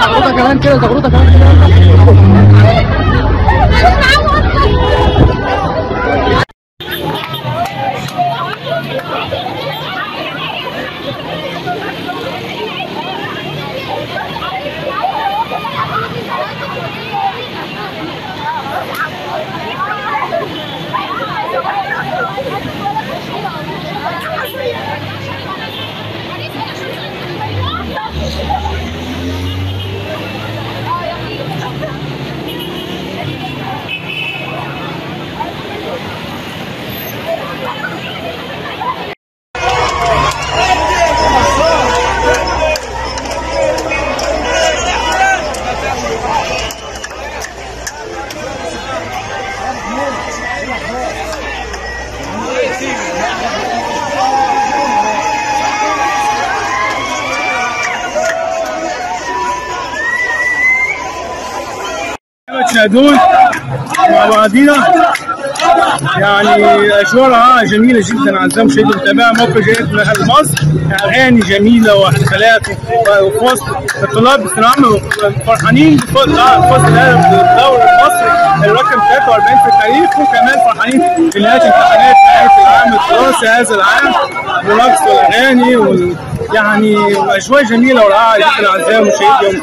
زغروطه كمان كده زغروطه كمان. كده تشاهدون مع بعضينا. يعني رائعه جميلة جدا اعزائي المشاهدين متابعه موقع جريدة من أهل مصر. أغاني جميلة واحتفالات وفوز الطلاب. الثانويه العامه فرحانين بفوز فوز الدوري المصري. الرقم 43 في التاريخ وكمان فرحانين بنهايه امتحانات نهاية العام الدراسي هذا العام. بالرقص والاغاني وال يعني أجواء جميلة ورائعة. جدا اعزائي المشاهدين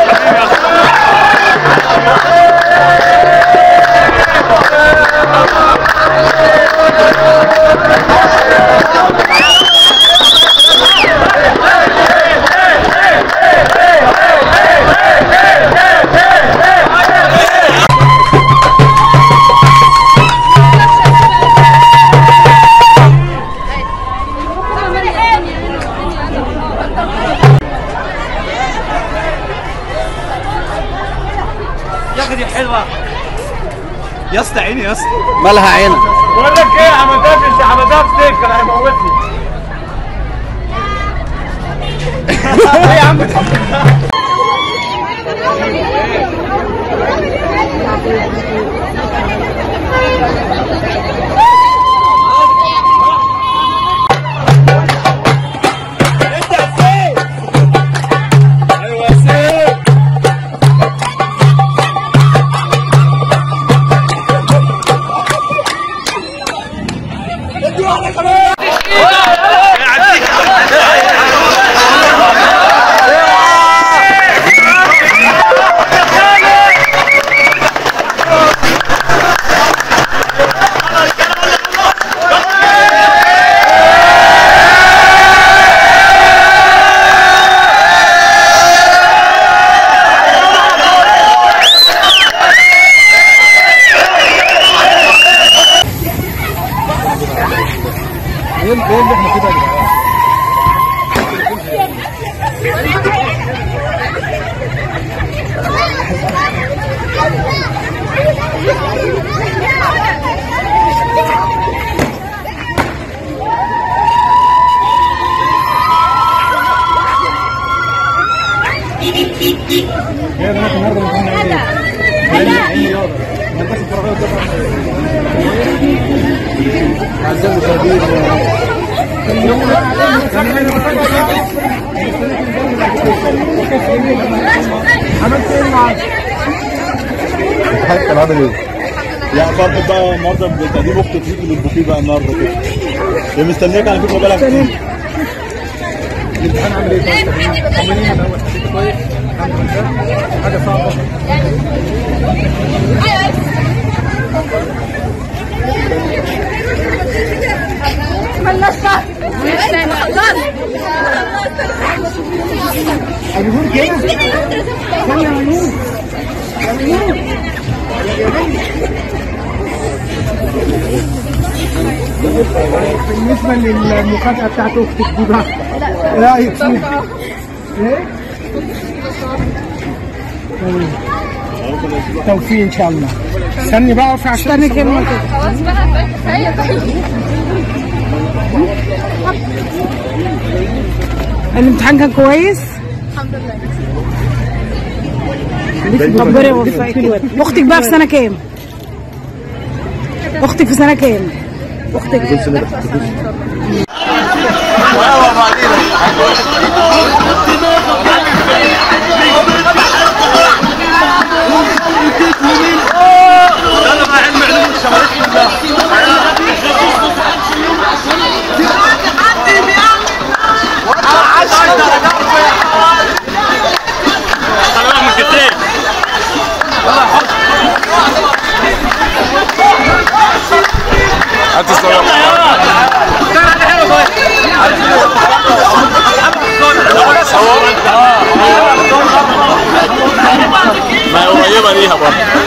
أصلا يا اسطى عيني يا اسطى. مالها عينك؟ بقول لك إيه حمدان مش حمدان ستيك كان هيموتني إيه يا عم. إيه اعزائي المشاهدين عملت إيه معاك؟ كان عامل إيه؟ يعني فرحة بقى النهارده بتقديم اخت تيجي للبوفيه بقى النهارده كده هي مستنياك على فكره بقالها كتير الامتحان عامل إيه؟ طمنينا الأول كويس حاجة صعبه بالنسبة للمفاجاه بتاعت أختك دي بقى لا يكسب إيه؟ توفيق إن شاء الله. استني بقى اقف عشان استني كده خلاص بقى كفايه طيب الامتحان كان كويس؟ الحمد لله. ربنا يوفقك أختك بقى في سنة كام؟ أختك في سنة كام؟ أختك. ما هي ขอบ